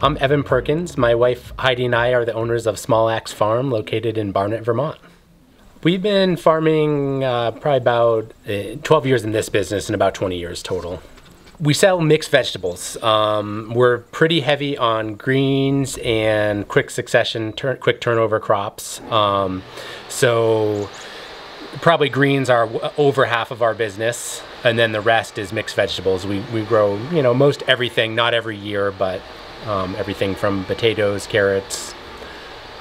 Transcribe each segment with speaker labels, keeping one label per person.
Speaker 1: I'm Evan Perkins. My wife Heidi and I are the owners of Small Axe Farm located in Barnet, Vermont. We've been farming uh, probably about uh, 12 years in this business and about 20 years total. We sell mixed vegetables. Um, we're pretty heavy on greens and quick succession, tur- quick turnover crops. Um, so probably greens are over half of our business, and then the rest is mixed vegetables. We, we grow, you know, most everything, not every year, but um, everything from potatoes, carrots,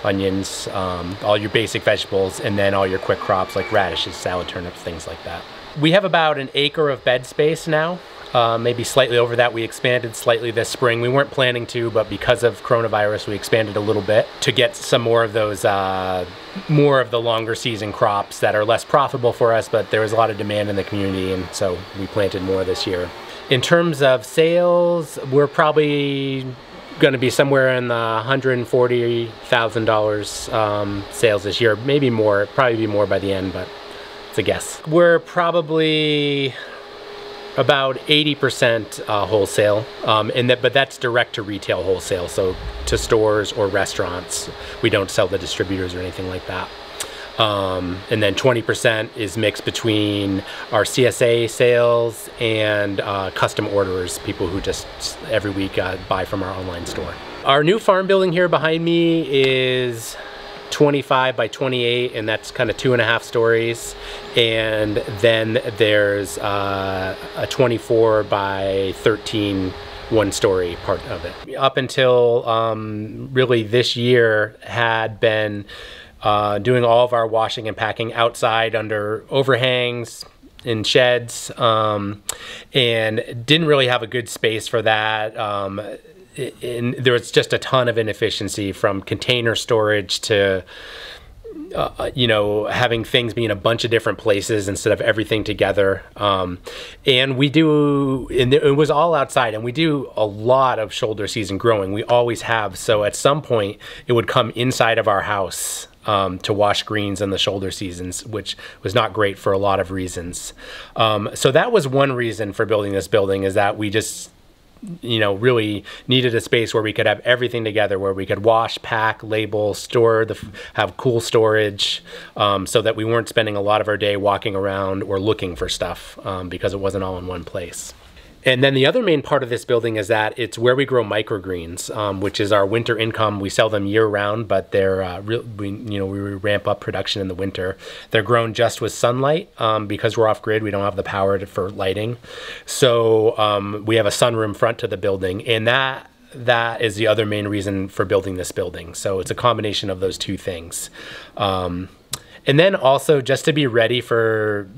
Speaker 1: onions, um, all your basic vegetables, and then all your quick crops like radishes, salad turnips, things like that. We have about an acre of bed space now. Uh, maybe slightly over that. We expanded slightly this spring. We weren't planning to, but because of coronavirus, we expanded a little bit to get some more of those, uh, more of the longer season crops that are less profitable for us, but there was a lot of demand in the community, and so we planted more this year. In terms of sales, we're probably going to be somewhere in the $140,000 um, sales this year, maybe more, probably be more by the end, but it's a guess. We're probably about 80% uh, wholesale, um, and that, but that's direct to retail wholesale, so to stores or restaurants. We don't sell to distributors or anything like that. Um, and then 20% is mixed between our CSA sales and uh, custom orders, people who just every week uh, buy from our online store. Our new farm building here behind me is 25 by 28 and that's kind of two and a half stories and then there's uh, a 24 by 13 one story part of it up until um, really this year had been uh, doing all of our washing and packing outside under overhangs in sheds um, and didn't really have a good space for that. Um, there was just a ton of inefficiency from container storage to uh, you know having things be in a bunch of different places instead of everything together. Um, and we do and it was all outside and we do a lot of shoulder season growing. We always have. So at some point it would come inside of our house um, to wash greens in the shoulder seasons, which was not great for a lot of reasons. Um, so that was one reason for building this building is that we just you know really needed a space where we could have everything together where we could wash pack label store the have cool storage um, so that we weren't spending a lot of our day walking around or looking for stuff um, because it wasn't all in one place and then the other main part of this building is that it's where we grow microgreens, um, which is our winter income. We sell them year round, but they're uh, real, we you know we ramp up production in the winter. They're grown just with sunlight um, because we're off grid. We don't have the power to, for lighting, so um, we have a sunroom front to the building, and that that is the other main reason for building this building. So it's a combination of those two things. Um, and then also just to be ready for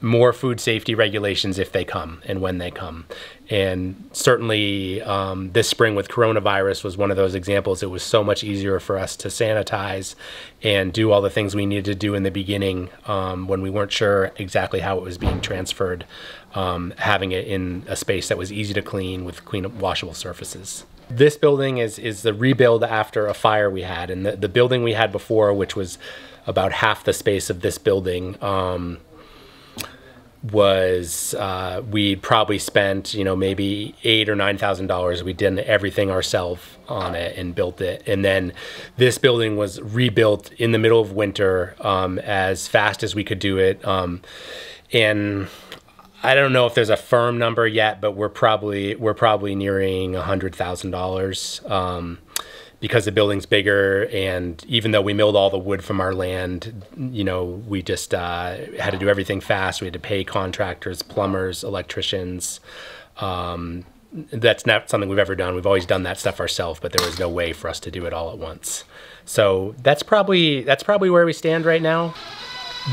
Speaker 1: more food safety regulations if they come and when they come. And certainly um, this spring with coronavirus was one of those examples. It was so much easier for us to sanitize and do all the things we needed to do in the beginning um, when we weren't sure exactly how it was being transferred, um, having it in a space that was easy to clean with clean washable surfaces. This building is, is the rebuild after a fire we had. And the, the building we had before, which was about half the space of this building, um, was uh, we probably spent you know maybe eight or nine thousand dollars. We did everything ourselves on it and built it, and then this building was rebuilt in the middle of winter um, as fast as we could do it, um, and. I don't know if there's a firm number yet, but we're probably we're probably nearing a hundred thousand um, dollars because the building's bigger and even though we milled all the wood from our land you know we just uh, had to do everything fast. We had to pay contractors plumbers electricians. Um, that's not something we've ever done. We've always done that stuff ourselves but there was no way for us to do it all at once. So that's probably that's probably where we stand right now.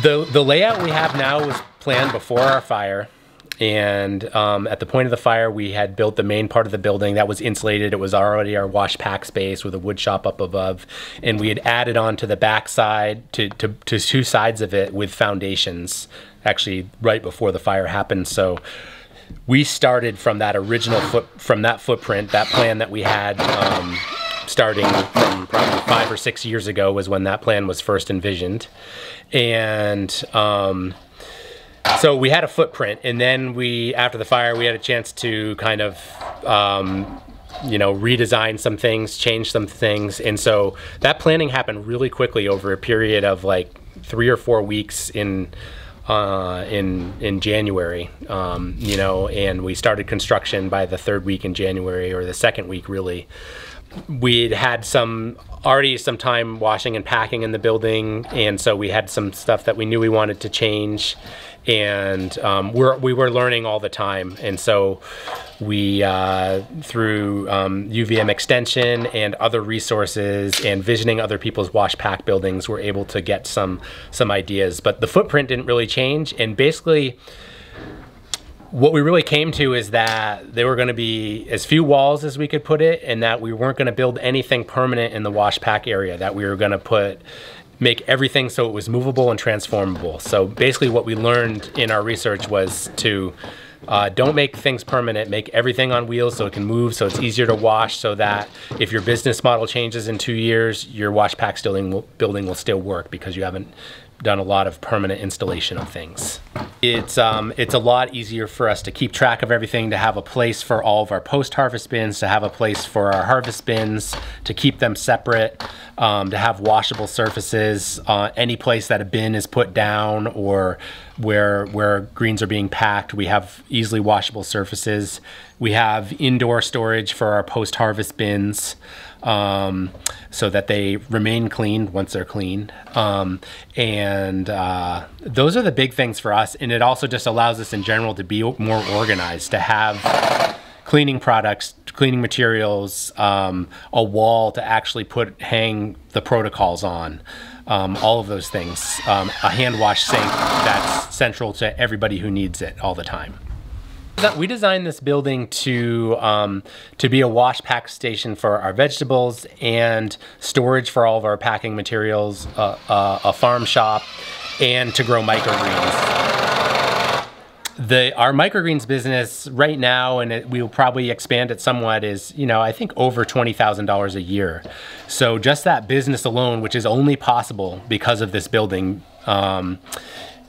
Speaker 1: The the layout we have now was planned before our fire and um, at the point of the fire, we had built the main part of the building that was insulated. It was already our wash pack space with a wood shop up above, and we had added on to the back side to, to, to two sides of it with foundations. Actually, right before the fire happened, so we started from that original foot from that footprint, that plan that we had. Um, starting from probably five or six years ago was when that plan was first envisioned, and um, so we had a footprint, and then we, after the fire, we had a chance to kind of um, you know, redesign some things, change some things. And so that planning happened really quickly over a period of like three or four weeks in uh, in in January, um, you know, and we started construction by the third week in January or the second week, really. We'd had some already some time washing and packing in the building, and so we had some stuff that we knew we wanted to change, and um, we're, we were learning all the time. And so we, uh, through um, UVM extension and other resources and visioning other people's wash pack buildings, were able to get some, some ideas. But the footprint didn't really change. And basically, what we really came to is that there were going to be as few walls as we could put it and that we weren't going to build anything permanent in the wash pack area that we were going to put make everything so it was movable and transformable. So basically what we learned in our research was to uh, don't make things permanent, make everything on wheels so it can move, so it's easier to wash, so that if your business model changes in two years, your wash pack building will still work because you haven't done a lot of permanent installation of things. It's, um, it's a lot easier for us to keep track of everything, to have a place for all of our post-harvest bins, to have a place for our harvest bins, to keep them separate, um, to have washable surfaces. Uh, any place that a bin is put down or where, where greens are being packed, we have easily washable surfaces. We have indoor storage for our post-harvest bins um, so that they remain clean once they're clean. Um, and uh, those are the big things for us. And it also just allows us in general to be more organized, to have cleaning products, cleaning materials, um, a wall to actually put hang the protocols on. Um, all of those things. Um, a hand wash sink that's central to everybody who needs it all the time. We designed this building to um, to be a wash pack station for our vegetables and storage for all of our packing materials, uh, uh, a farm shop, and to grow microgreens. The our microgreens business right now, and it, we will probably expand it somewhat, is you know I think over twenty thousand dollars a year. So just that business alone, which is only possible because of this building. Um,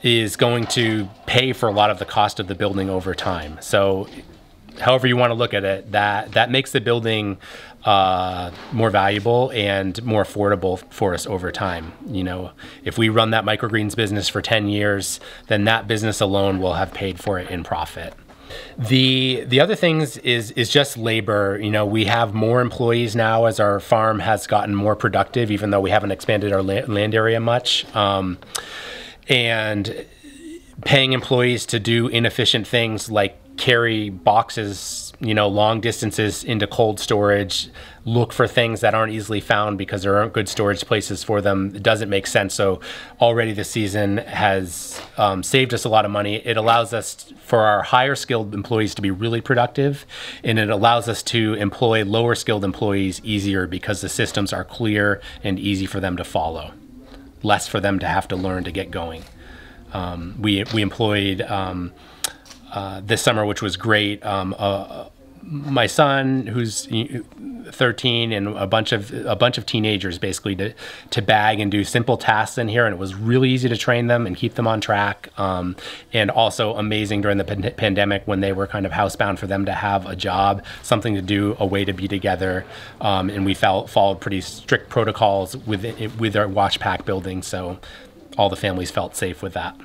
Speaker 1: is going to pay for a lot of the cost of the building over time. So however you want to look at it, that that makes the building uh, more valuable and more affordable for us over time. You know, if we run that microgreens business for 10 years, then that business alone will have paid for it in profit. The the other things is is just labor. You know, we have more employees now as our farm has gotten more productive, even though we haven't expanded our land area much. Um, and paying employees to do inefficient things like carry boxes, you know, long distances into cold storage, look for things that aren't easily found because there aren't good storage places for them. It doesn't make sense. So already the season has um, saved us a lot of money. It allows us for our higher skilled employees to be really productive, and it allows us to employ lower skilled employees easier because the systems are clear and easy for them to follow less for them to have to learn to get going. Um, we, we employed um, uh, this summer, which was great, um, my son who's 13 and a bunch of a bunch of teenagers basically to to bag and do simple tasks in here and it was really easy to train them and keep them on track. Um, and also amazing during the pan pandemic when they were kind of housebound for them to have a job something to do a way to be together. Um, and we felt followed pretty strict protocols with with our wash pack building so all the families felt safe with that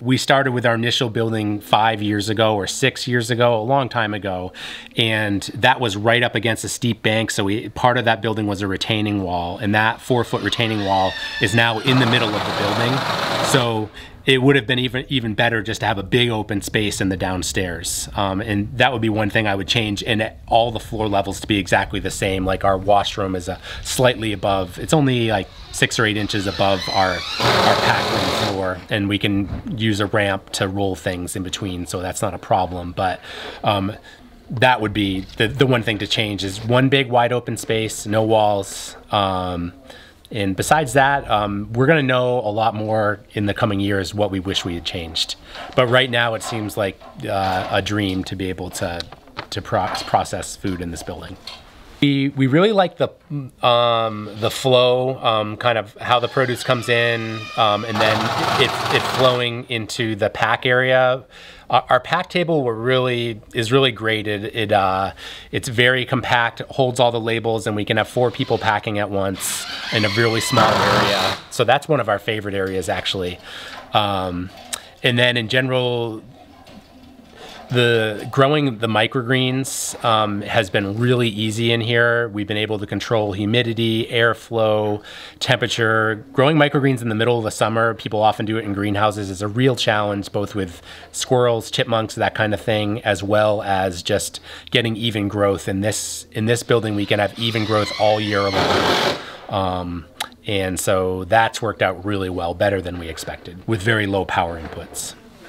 Speaker 1: we started with our initial building five years ago or six years ago, a long time ago, and that was right up against a steep bank. So we, part of that building was a retaining wall, and that four foot retaining wall is now in the middle of the building. So it would have been even even better just to have a big open space in the downstairs. Um, and that would be one thing I would change and all the floor levels to be exactly the same. Like our washroom is a slightly above, it's only like six or eight inches above our, our pack room floor. And we can use a ramp to roll things in between. So that's not a problem. But um, that would be the, the one thing to change is one big wide open space, no walls. Um, and besides that, um, we're going to know a lot more in the coming years what we wish we had changed. But right now, it seems like uh, a dream to be able to to pro process food in this building. We, we really like the um, the flow, um, kind of how the produce comes in, um, and then it, it flowing into the pack area. Our, pack table were really is really great. It, it uh, it's very compact, holds all the labels, and we can have four people packing at once in a really small area. So that's one of our favorite areas actually. Um, and then in general, the growing the microgreens um, has been really easy in here. We've been able to control humidity, airflow, temperature. Growing microgreens in the middle of the summer, people often do it in greenhouses, is a real challenge, both with squirrels, chipmunks, that kind of thing, as well as just getting even growth. In this in this building, we can have even growth all year long. Um, and so that's worked out really well, better than we expected, with very low power inputs.